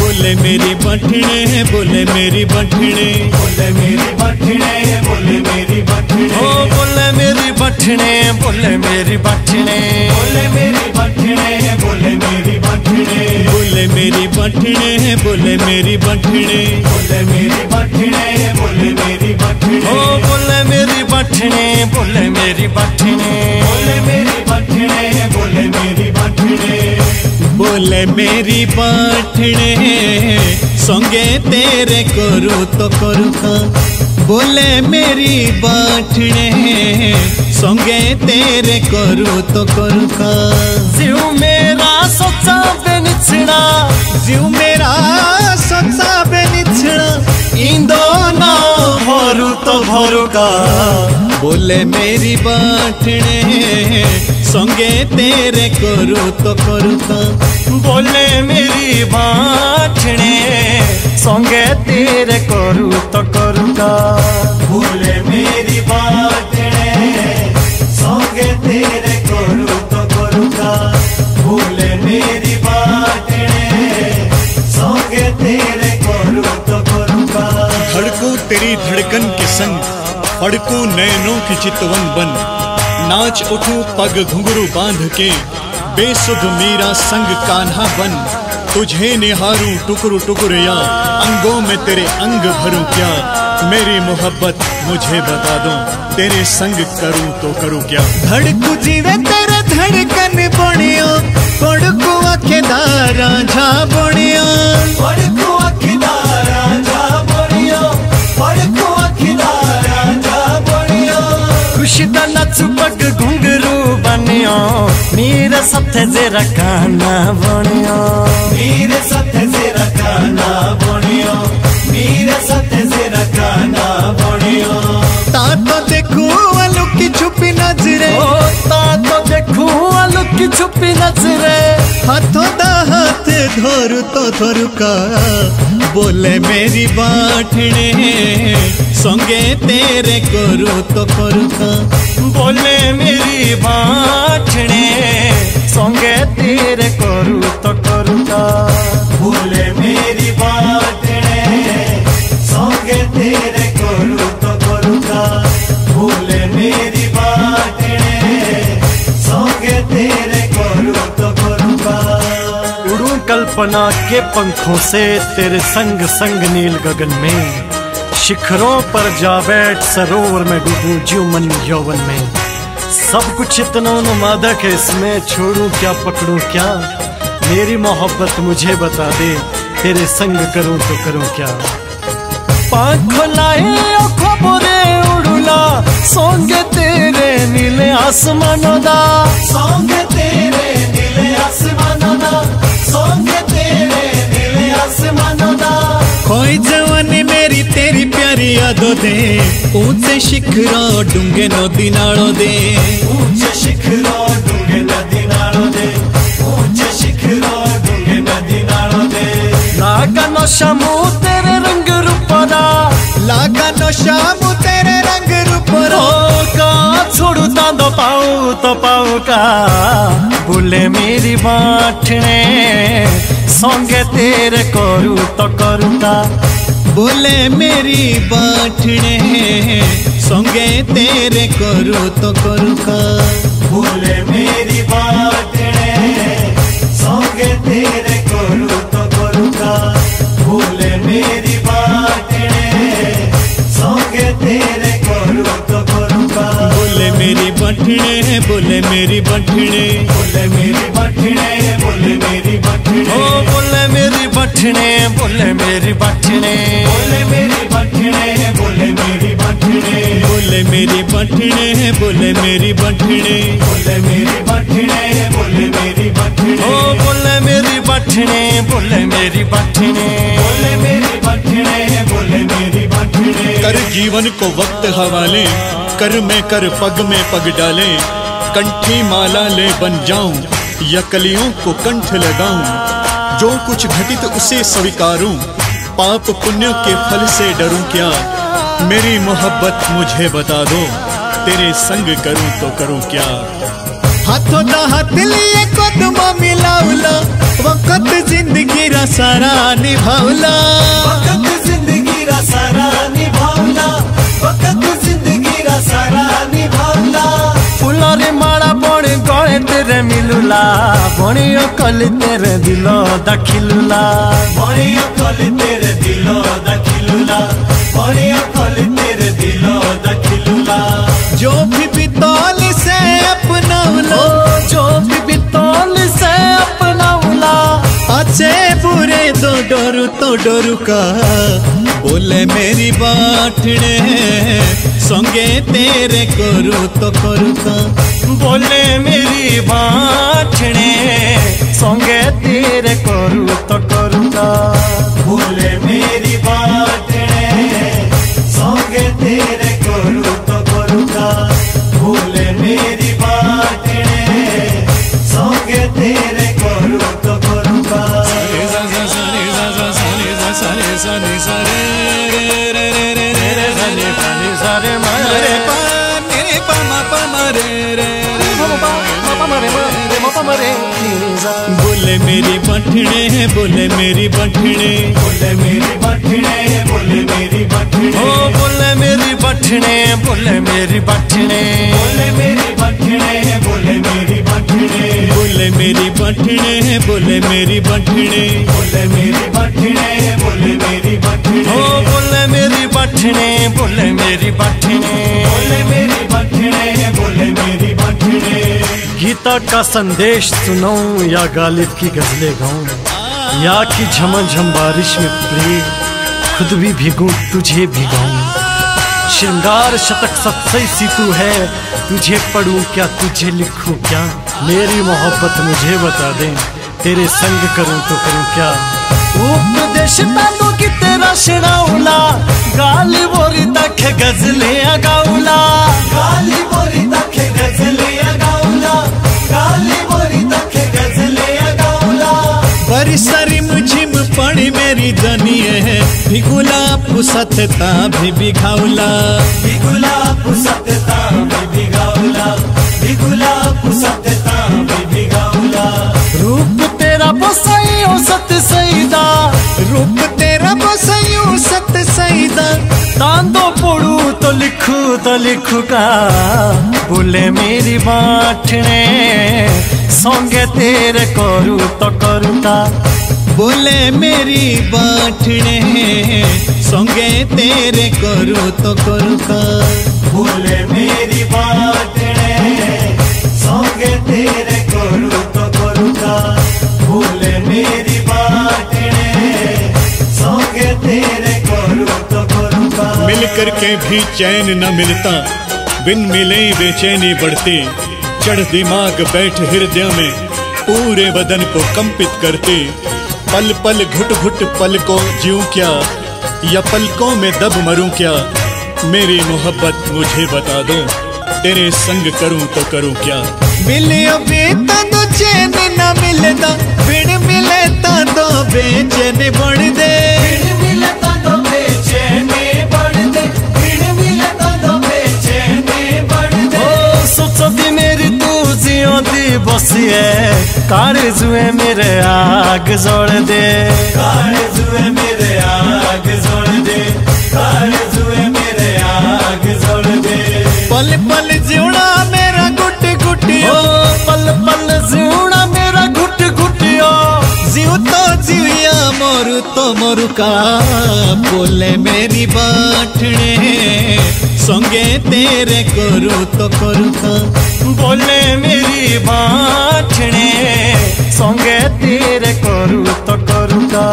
बोले मेरी बठने बोले मेरी बठने बोले मेरी बठने। बोले मेरी बठने ओ बोले मेरी बठने बोले मेरी बठने, बोले मेरी बठने। बोले मेरी बठने, बोले मेरी बठने। बोले मेरी बठने बोले मेरी बठने ओ, बोले मेरी बठने, बोले मेरी बठने। बोले मेरी बठने बोले मेरी बठने बोले मेरी बठने संगे तेरे करू तो करू का बोले मेरी बठने, संगे तेरे करू तो करू का जीव मेरा सोचा बेनिछड़ा जीव मेरा सोचा बेनिछड़ा इंदो ना भरू तो भरू का। बोले मेरी बठने, संगे तेरे करू तो करू बोले मेरी बाठने, संगे तेरे करू तो करू का। बोले मेरी बठने, संगे तेरे करू तो करू का। बोले मेरी तेरी धड़कन के संग फड़कू नैनों की चितवन बन। नाच उठू पग घुंघरू बाँध के बेसुध मेरा संग कान्हा बन। तुझे निहारूं टुकड़ू टुकड़िया अंगों में तेरे अंग भरूं क्या? मेरी मोहब्बत मुझे बता दो तेरे संग करूँ तो करूँ क्या? धड़कू जीवे तेरे धड़कन बणियो पड़कू अखेदारा झा बणियो पड़कू अखेदारा पड़कू अखेदारा झा बणियो खुशी दा नच पग घुंघरू बनियो। मेरे साथे जेरा काना बनियो। मेरे साथ तेरा गाना बणियो मेरे साथ तेरा गाना बणियो ता तो देखू वालू की छुपी नजरे। ओ ता तो देखू आलू की छुपी नजरे। हाथ धोरू तो धोरुका बोले, मेरी बाठने संगे तेरे करू तो करू का बोले, मेरी बाठने कल्पना के पंखों से तेरे संग संग नील गगन में। शिखरों पर जा बैठ सरोवर में डूबू ज्यू मन यौवन में। सब कुछ इतना उन्मादक है इसमें, छोड़ू क्या, पकड़ू क्या? मेरी मोहब्बत मुझे बता दे, तेरे संग करूँ तो करूँ क्या? पाखो खबरे उड़ुला, सोंगे तेरे नीले आसमानों दा। संगे ਫਰਿਆਦੋ ਦੇ ਉੱਚੇ ਸ਼ਿਖਰਾਂ ਡੂੰਗੇ ਨਦੀ ਨਾਲੋਂ ਦੇ ਉੱਚੇ ਸ਼ਿਖਰਾਂ ਡੂੰਗੇ ਨਦੀ ਨਾਲੋਂ ਦੇ ਉੱਚੇ ਸ਼ਿਖਰਾਂ ਡੂੰਗੇ ਨਦੀ ਨਾਲੋਂ ਦੇ ਲਾਗਾ ਨਸ਼ਾ ਮੂੰ ਤੇਰੇ ਰੰਗ ਰੂਪਾਂ ਦਾ ਲਾਗਾ ਨਸ਼ਾ ਮੂੰ ਤੇਰੇ ਰੰਗ ਰੂਪਾਂ ਦਾ छोड़ू तांदो पाऊ तो पाऊ का बोले मेरी बाटने संगे तेरे करू तो करूँगा बोले मेरी बाठने संगे तेरे करू तो करू का। बोले मेरी बाठने संगे तेरे करू तो करू का। बोले मेरी बाठने संगे तेरे करू तो करू का। बोले मेरी बठने बोले मेरी बठने बोले मेरी बठने बोले मेरी बठने ओ बोले मेरी बठने बोले मेरी बठने बोले मेरी बठने बोले मेरी बठने बोले मेरी बठने बोले मेरी बठने बोले मेरी बठने बोले मेरी बठने ओ, बोले मेरी बठने बोले मेरी बठने बोले मेरी बठने बोले मेरी बठने कर जीवन को वक्त हवाले, कर में कर पग में पग डाले, कंठी माला ले बन जाऊँ या कलियों को कंठ लगाऊँ। जो कुछ घटित उसे स्वीकारूं। पाप पुण्य के फल से डरूं क्या? मेरी मोहब्बत मुझे बता दो। तेरे संग करूँ तो करूँ क्या? हाथों ना हाथ लिए कदम मिलावला वक्त ज़िंदगी रा सारा निभावला वक्त ज़िंदगी रा सारा দাখিল্লা বড়িও কলি তেরে দিল দাখিল্লা বড়িও কলি তেরে দিল দাখিল্লা বড়িও কলি তেরে দিল দাখিল্লা जो भी बितौल से अपना लो जो भी बितौल से अपना ला अच्छे दो डोरू तो डोरू का। बोले, मेरी बाटने संगे तेरे करू तो करू का? बोले, मेरी बाटने संगे तेरे करू तो करू का? बोले, मेरी बोले मेरी बठने बोले मेरी बठने बोले मेरी बठने बोले मेरी बठने ओ बोले मेरी बठने बोले मेरी बठने बोले मेरी बठने बोले मेरी बठने बोले मेरी बठने बोले मेरी बठने बोले मेरी बठने बोले मेरी बठने ओ बोले मेरी बठने बोले मेरी बठने गीता का संदेश सुनाऊं या गालिब की गजलें गाऊं या कि झमाझम बारिश में प्रिय खुद भी भीगूं तुझे भिगाऊं श्रृंगार शतक सत्सई सी तू है तुझे पढ़ूं क्या तुझे लिखूं क्या? मेरी मोहब्बत मुझे बता दे तेरे संग करूँ तो करूँ क्या? उपदेश की तेरा शिराउला गाली बोरी तक गजले गाउला गाली पड़ी मेरी जनी है। भिगुला पुसतता भी पुसतता भी पुसतता भी रूप तेरा बसाई ओ सत सईदा। रूप तेरा बसयू सत सईदा। तांदो पड़ू तो लिखू तो लिखू का। बोले मेरी बाटने संगे तेरे करू तो करू का। बोले मेरी बाटने संगे तेरे करू तो करू का? बोले मेरी बात सोगे तेरे करू तो करूँगा बोले मेरी बात सोगे तेरे करू तो करूँगा मिल करके भी चैन न मिलता बिन मिले बेचैनी बढ़ती। चढ़ दिमाग बैठ हृदय में पूरे बदन को कंपित करती। पल पल घुट घुट पल को जीऊं क्या? या पलकों में दब मरूं क्या? मेरी मोहब्बत मुझे बता दो, तेरे संग करूँ तो करूँ क्या? मिलियो भी तो चैन न मिलता बिन मिले तो बेचैन कारे जुए मेरे आग जोड़ दे। काले जुए मेरे आग जोड़ दे। काले जुए मेरे आग जोड़ दे। पल पल मोरू का बोले मेरी बाटने संगे तेरे करू तो करू का बोले मेरी बाटने संगे तेरे करू तो करू का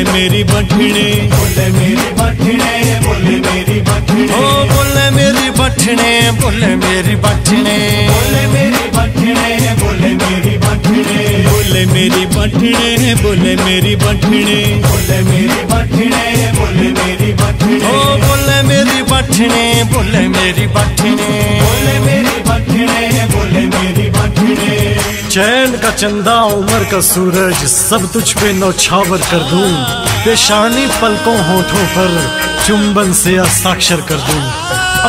बोले मेरी बठने बोले मेरी बठने बोले मेरी बठने ओ बोले मेरी बठने बोले मेरी बठने बोले मेरी बठने बोले मेरी बठने बोले मेरी बठने बोले मेरी बठने बोले मेरी बठने बोले मेरी मेरी बठने ओ बोले मेरी बठने बोले मेरी बठने बोले मेरी बठने बोले मेरी बठने चैन का चंदा उम्र का सूरज सब तुझ पे नौछावर कर दूँ। पेशानी पलकों होठों पर चुंबन से हस्ताक्षर कर दूँ।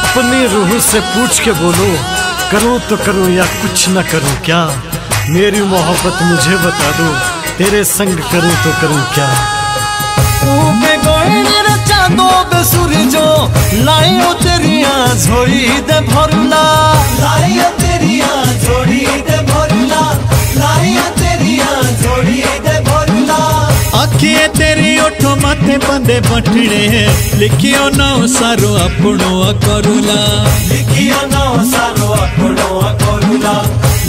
अपनी रूह से पूछ के बोलो करूँ तो करूँ या कुछ न करूँ क्या? मेरी मोहब्बत मुझे बता दो तेरे संग करूँ तो करूँ क्या? ऊबे गोइनी रे चांदो बे सूरजो लायो तेरिया झोड़ी दे भरला। लाया तेरिया जोड़ी माथे बंदे बटणे लिखियो नौ सारो अपनो करुला लिखियो ना सारो अपनो करुला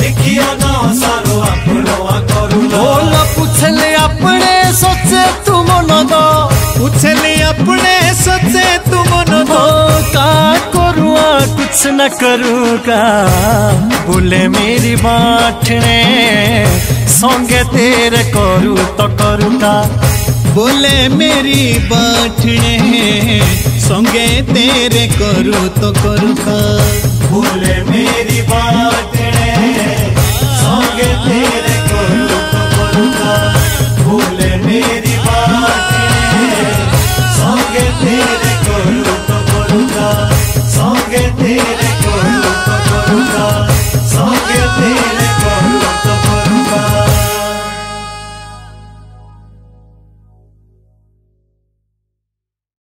लिखियो ना सारो अपनो करुला बोला पूछले अपने सोचे तू मन दो उछली अपने सोचे तू मन दो का करुआ कुछ न करूँ का बोले मेरी बाटने संगे तेरे करू तो करू का बोले मेरी बाठने संगे तेरे करू तो करू का बोले मेरी बाटने